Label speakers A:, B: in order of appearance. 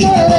A: Yeah.